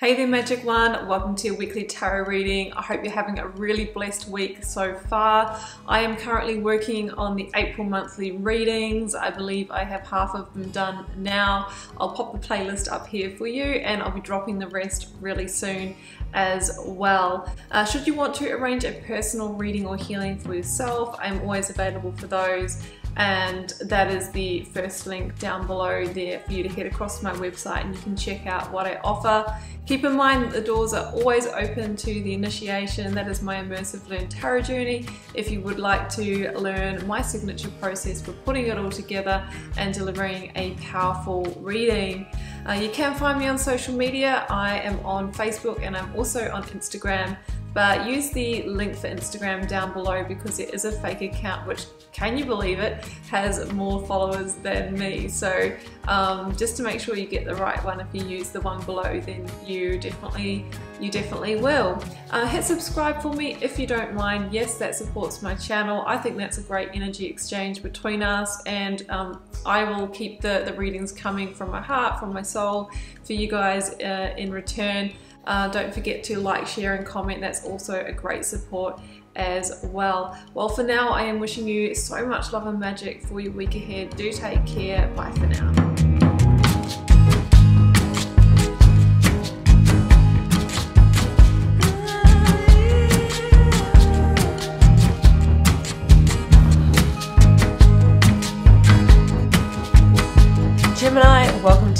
Hey there, Magic One. Welcome to your weekly tarot reading. I hope you're having a really blessed week so far. I am currently working on the April monthly readings. I believe I have half of them done now. I'll pop the playlist up here for you and I'll be dropping the rest really soon as well. Uh, should you want to arrange a personal reading or healing for yourself, I'm always available for those and that is the first link down below there for you to head across my website and you can check out what I offer. Keep in mind that the doors are always open to the initiation, that is my immersive Learn Tarot journey. If you would like to learn my signature process for putting it all together and delivering a powerful reading. Uh, you can find me on social media. I am on Facebook and I'm also on Instagram but use the link for Instagram down below because it is a fake account which can you believe it has more followers than me. So um, just to make sure you get the right one if you use the one below then you definitely you definitely will. Uh, hit subscribe for me if you don't mind. Yes that supports my channel. I think that's a great energy exchange between us and um, I will keep the the readings coming from my heart from my soul for you guys uh, in return uh, don't forget to like, share, and comment. That's also a great support as well. Well, for now, I am wishing you so much love and magic for your week ahead. Do take care. Bye for now.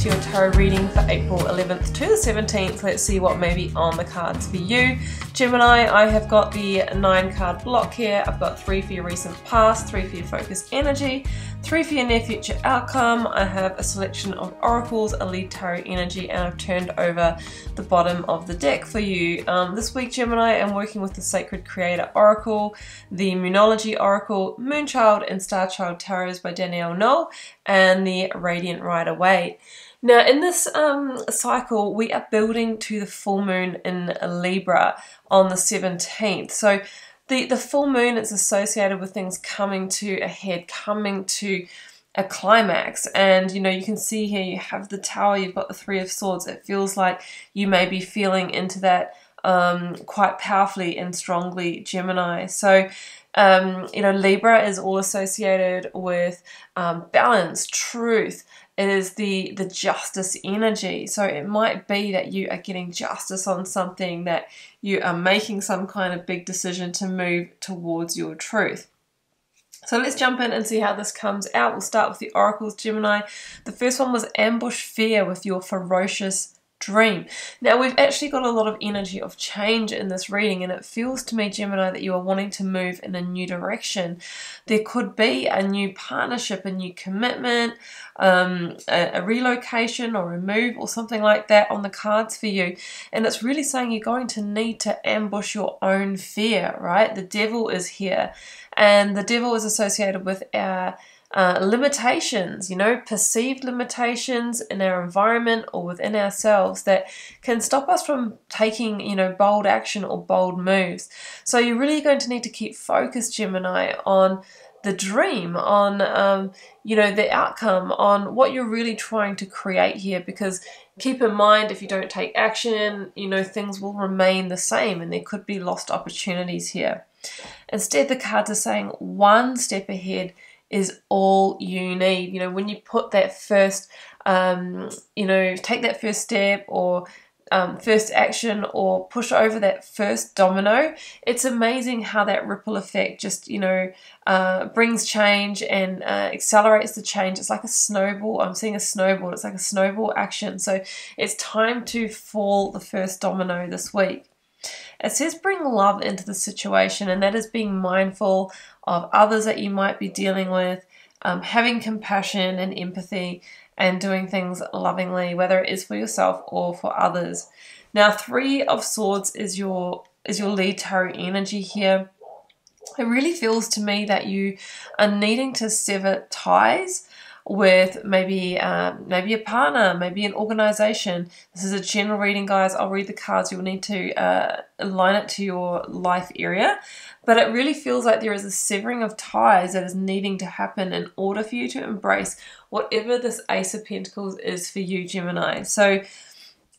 To your tarot reading for April 11th to the 17th. Let's see what may be on the cards for you. Gemini, I have got the nine card block here. I've got three for your recent past, three for your focused energy, three for your near future outcome. I have a selection of oracles, a lead tarot energy, and I've turned over the bottom of the deck for you. Um, this week, Gemini, I'm working with the Sacred Creator Oracle, the Moonology Oracle, Moonchild, and Starchild Tarots by Danielle Noel, and the Radiant Rider Waite. Now, in this um, cycle, we are building to the full moon in Libra on the 17th. So, the, the full moon is associated with things coming to a head, coming to a climax. And you know, you can see here you have the tower, you've got the three of swords. It feels like you may be feeling into that um, quite powerfully and strongly, Gemini. So, um, you know, Libra is all associated with um, balance, truth, it is the the justice energy so it might be that you are getting justice on something that you are making some kind of big decision to move towards your truth so let's jump in and see how this comes out. We'll start with the oracles, Gemini. The first one was ambush fear with your ferocious dream. Now, we've actually got a lot of energy of change in this reading, and it feels to me, Gemini, that you are wanting to move in a new direction. There could be a new partnership, a new commitment, um, a, a relocation or a move or something like that on the cards for you. And it's really saying you're going to need to ambush your own fear, right? The devil is here, and the devil is associated with our uh, limitations, you know, perceived limitations in our environment or within ourselves that can stop us from taking, you know, bold action or bold moves. So you're really going to need to keep focused, Gemini, on the dream, on, um, you know, the outcome, on what you're really trying to create here. Because keep in mind, if you don't take action, you know, things will remain the same and there could be lost opportunities here. Instead, the cards are saying one step ahead is all you need. You know, when you put that first, um, you know, take that first step or um, first action or push over that first domino, it's amazing how that ripple effect just, you know, uh, brings change and uh, accelerates the change. It's like a snowball. I'm seeing a snowball. It's like a snowball action. So it's time to fall the first domino this week. It says bring love into the situation, and that is being mindful of others that you might be dealing with, um, having compassion and empathy, and doing things lovingly, whether it is for yourself or for others. Now, three of swords is your is your lead tarot energy here. It really feels to me that you are needing to sever ties with maybe um, maybe a partner, maybe an organization. This is a general reading, guys. I'll read the cards. You'll need to uh, align it to your life area. But it really feels like there is a severing of ties that is needing to happen in order for you to embrace whatever this Ace of Pentacles is for you, Gemini. So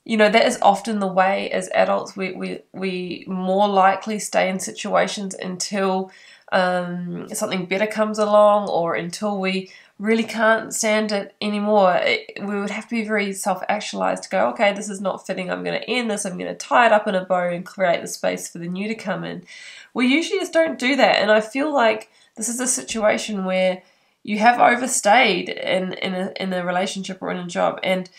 you know that is often the way as adults we we, we more likely stay in situations until um, something better comes along or until we really can't stand it anymore. It, we would have to be very self-actualized to go okay this is not fitting. I'm going to end this. I'm going to tie it up in a bow and create the space for the new to come in. We usually just don't do that. And i feel like this is a situation where you have overstayed in in a, in a relationship or in a job. And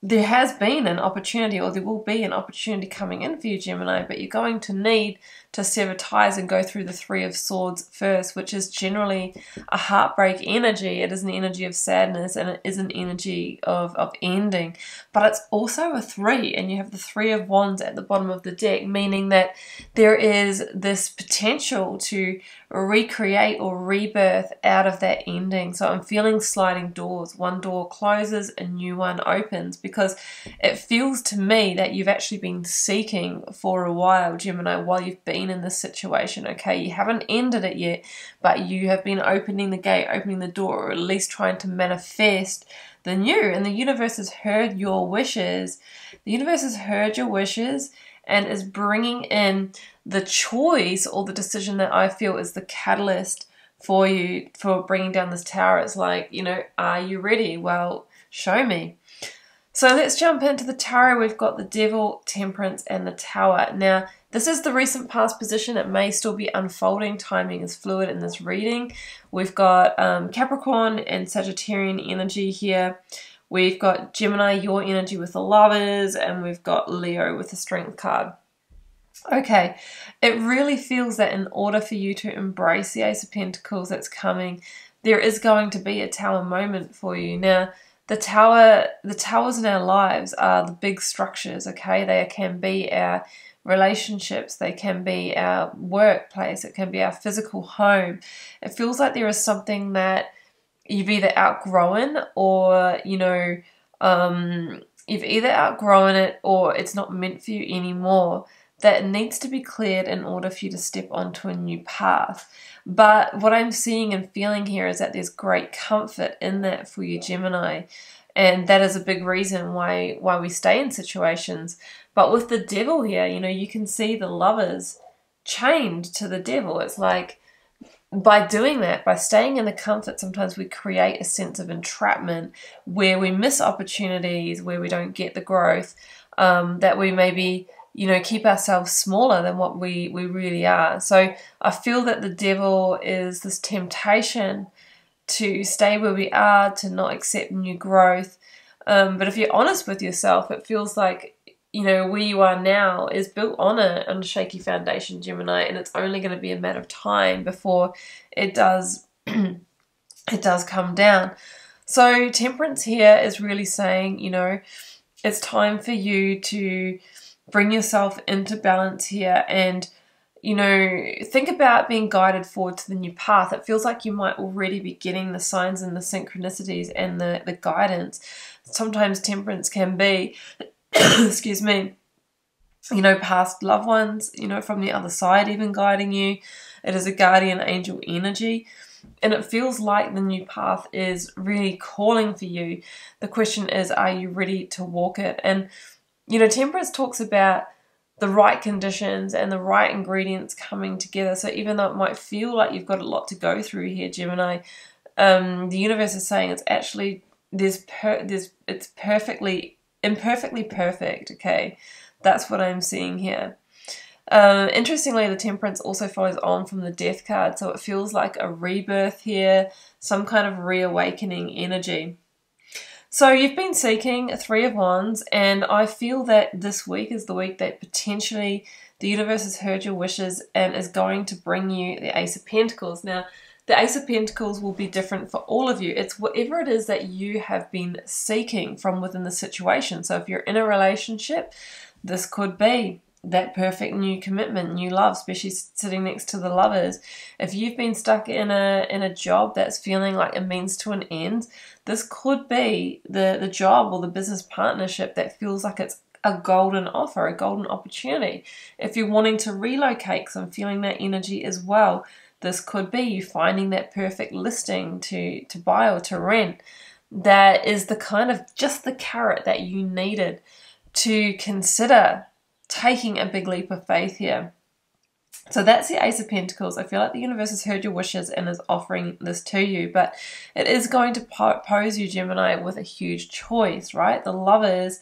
there has been an opportunity or there will be an opportunity coming in for you, Gemini, but you're going to need to sever ties and go through the Three of Swords first, which is generally a heartbreak energy. It is an energy of sadness and it is an energy of, of ending. But it's also a three, and you have the Three of Wands at the bottom of the deck, meaning that there is this potential to recreate or rebirth out of that ending. So I'm feeling sliding doors. One door closes, a new one opens because it feels to me that you've actually been seeking for a while, Gemini, while you've been in this situation, okay? You haven't ended it yet, but you have been opening the gate, opening the door, or at least trying to manifest the new. And the universe has heard your wishes. The universe has heard your wishes and is bringing in the choice or the decision that I feel is the catalyst for you for bringing down this tower. It's like, you know, are you ready? Well, show me. So let's jump into the tarot. We've got the Devil, Temperance, and the Tower. Now, this is the recent past position. It may still be unfolding. Timing is fluid in this reading. We've got um, Capricorn and Sagittarian energy here. We've got Gemini, your energy with the lovers, and we've got Leo with the strength card. Okay, it really feels that in order for you to embrace the Ace of Pentacles that's coming, there is going to be a tower moment for you. Now, the tower, the towers in our lives are the big structures, okay? They can be our relationships, they can be our workplace, it can be our physical home. It feels like there is something that you've either outgrown or, you know, um, you've either outgrown it or it's not meant for you anymore. That needs to be cleared in order for you to step onto a new path. But what I'm seeing and feeling here is that there's great comfort in that for you, Gemini and that is a big reason why why we stay in situations but with the devil here you know you can see the lovers chained to the devil it's like by doing that by staying in the comfort sometimes we create a sense of entrapment where we miss opportunities where we don't get the growth um, that we maybe you know keep ourselves smaller than what we we really are so i feel that the devil is this temptation to stay where we are, to not accept new growth. Um, but if you're honest with yourself, it feels like you know where you are now is built on a on a shaky foundation, Gemini, and it's only going to be a matter of time before it does it does come down. So temperance here is really saying, you know, it's time for you to bring yourself into balance here and you know, think about being guided forward to the new path. It feels like you might already be getting the signs and the synchronicities and the, the guidance. Sometimes temperance can be, excuse me, you know, past loved ones, you know, from the other side even guiding you. It is a guardian angel energy. And it feels like the new path is really calling for you. The question is, are you ready to walk it? And, you know, temperance talks about the right conditions and the right ingredients coming together. So even though it might feel like you've got a lot to go through here, Gemini, um, the universe is saying it's actually there's per, there's it's perfectly imperfectly perfect. Okay, that's what I'm seeing here. Um, interestingly, the Temperance also follows on from the Death card, so it feels like a rebirth here, some kind of reawakening energy. So you've been seeking Three of Wands, and I feel that this week is the week that potentially the universe has heard your wishes and is going to bring you the Ace of Pentacles. Now, the Ace of Pentacles will be different for all of you. It's whatever it is that you have been seeking from within the situation. So if you're in a relationship, this could be that perfect new commitment, new love, especially sitting next to the lovers. If you've been stuck in a in a job that's feeling like a means to an end, this could be the the job or the business partnership that feels like it's a golden offer, a golden opportunity. If you're wanting to relocate, because I'm feeling that energy as well, this could be you finding that perfect listing to to buy or to rent. That is the kind of just the carrot that you needed to consider taking a big leap of faith here. So that's the Ace of Pentacles. I feel like the universe has heard your wishes and is offering this to you, but it is going to pose you, Gemini, with a huge choice, right? The lovers,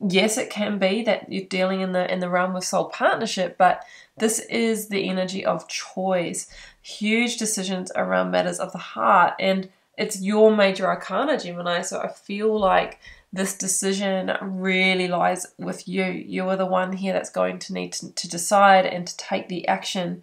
yes, it can be that you're dealing in the in the realm of soul partnership, but this is the energy of choice, huge decisions around matters of the heart, and it's your major arcana, Gemini. So I feel like this decision really lies with you. You are the one here that's going to need to, to decide and to take the action.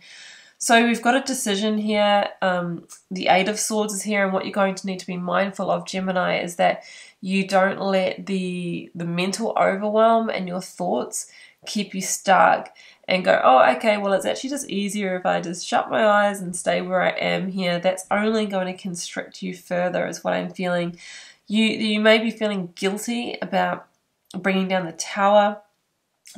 So we've got a decision here. Um, the Eight of Swords is here, and what you're going to need to be mindful of, Gemini, is that you don't let the the mental overwhelm and your thoughts keep you stuck and go, oh, okay, well, it's actually just easier if I just shut my eyes and stay where I am here. That's only going to constrict you further, is what I'm feeling. You you may be feeling guilty about bringing down the tower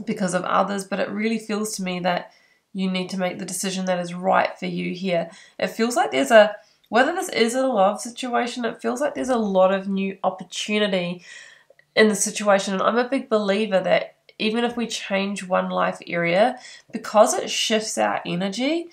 because of others, but it really feels to me that you need to make the decision that is right for you here. It feels like there's a whether this is a love situation, it feels like there's a lot of new opportunity in the situation. And I'm a big believer that even if we change one life area, because it shifts our energy,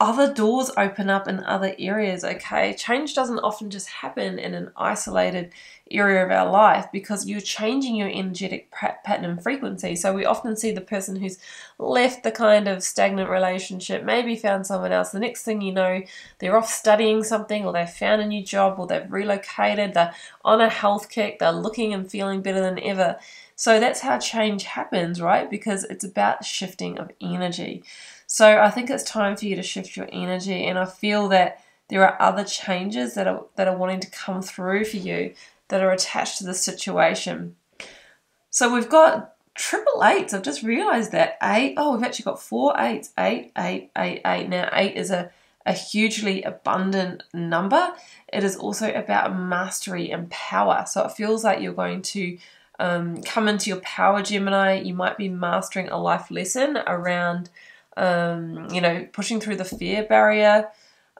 other doors open up in other areas, okay? Change doesn't often just happen in an isolated area of our life because you're changing your energetic pattern and frequency. So we often see the person who's left the kind of stagnant relationship, maybe found someone else. The next thing you know, they're off studying something or they've found a new job or they've relocated, they're on a health kick, they're looking and feeling better than ever. So that's how change happens, right? Because it's about shifting of energy. So I think it's time for you to shift your energy, and I feel that there are other changes that are that are wanting to come through for you that are attached to this situation. So we've got triple eights. I've just realised that eight. Oh, we've actually got four eights. Eight, eight, eight, eight. Now eight is a a hugely abundant number. It is also about mastery and power. So it feels like you're going to um, come into your power, Gemini. You might be mastering a life lesson around um, you know, pushing through the fear barrier,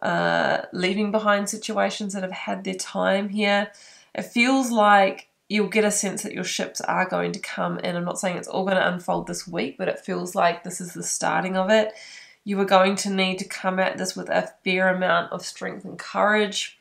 uh, leaving behind situations that have had their time here. It feels like you'll get a sense that your ships are going to come and I'm not saying it's all going to unfold this week, but it feels like this is the starting of it. You are going to need to come at this with a fair amount of strength and courage.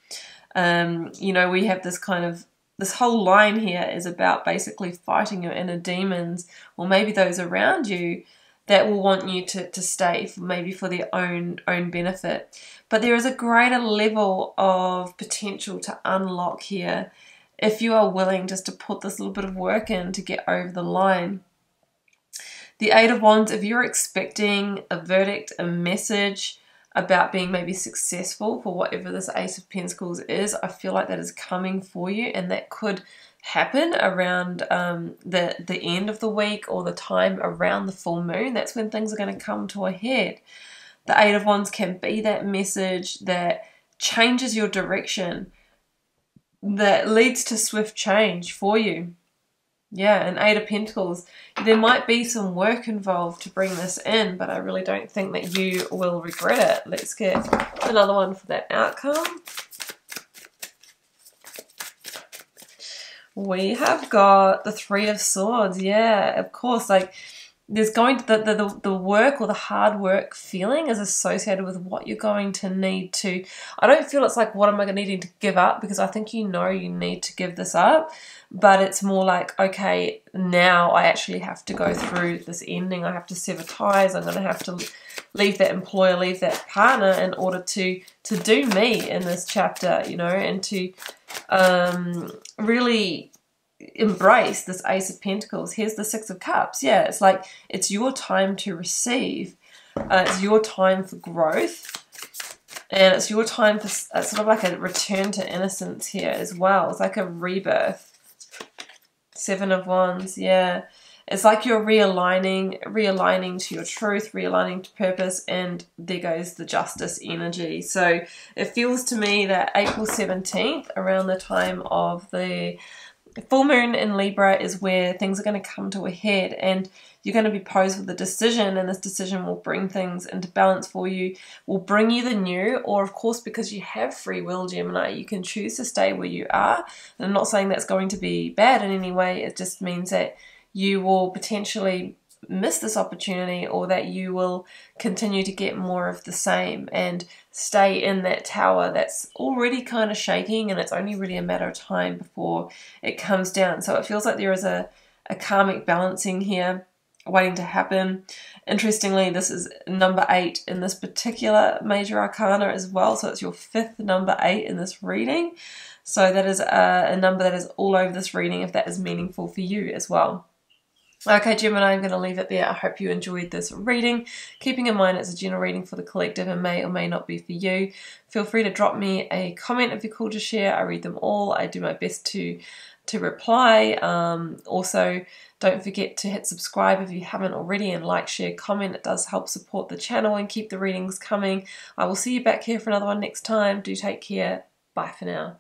Um, you know, we have this kind of this whole line here is about basically fighting your inner demons, or maybe those around you that will want you to, to stay maybe for their own own benefit. But there is a greater level of potential to unlock here if you are willing just to put this little bit of work in to get over the line. The Eight of Wands, if you're expecting a verdict, a message about being maybe successful for whatever this Ace of Pentacles is, I feel like that is coming for you and that could happen around um, the the end of the week or the time around the full moon. That's when things are going to come to a head. The Eight of Wands can be that message that changes your direction, that leads to swift change for you. Yeah, and Eight of Pentacles. There might be some work involved to bring this in, but I really don't think that you will regret it. Let's get another one for that outcome. We have got the Three of Swords. Yeah, of course. Like, there's going to, the, the, the work or the hard work feeling is associated with what you're going to need to. I don't feel it's like, what am I needing to give up? Because I think you know you need to give this up. But it's more like, okay, now I actually have to go through this ending. I have to sever ties. I'm going to have to leave that employer, leave that partner in order to to do me in this chapter, you know, and to um, really embrace this Ace of Pentacles. Here's the Six of Cups. Yeah, it's like it's your time to receive. Uh, it's your time for growth. And it's your time for uh, sort of like a return to innocence here as well. It's like a rebirth. Seven of Wands, yeah. It's like you're realigning, realigning to your truth, realigning to purpose, and there goes the justice energy. So it feels to me that April 17th, around the time of the full moon in Libra is where things are going to come to a head and you're going to be posed with a decision and this decision will bring things into balance for you will bring you the new or of course because you have free will gemini you can choose to stay where you are and i'm not saying that's going to be bad in any way it just means that you will potentially miss this opportunity or that you will continue to get more of the same and stay in that tower that's already kind of shaking and it's only really a matter of time before it comes down. So it feels like there is a, a karmic balancing here waiting to happen. Interestingly, this is number eight in this particular major arcana as well. So it's your fifth number eight in this reading. So that is a, a number that is all over this reading if that is meaningful for you as well. Okay, Gemini, I'm going to leave it there. I hope you enjoyed this reading. Keeping in mind it's a general reading for the collective and may or may not be for you. Feel free to drop me a comment if you're cool to share. I read them all. I do my best to to reply. Um, also, don't forget to hit subscribe if you haven't already and like, share, comment. It does help support the channel and keep the readings coming. I will see you back here for another one next time. Do take care. Bye for now.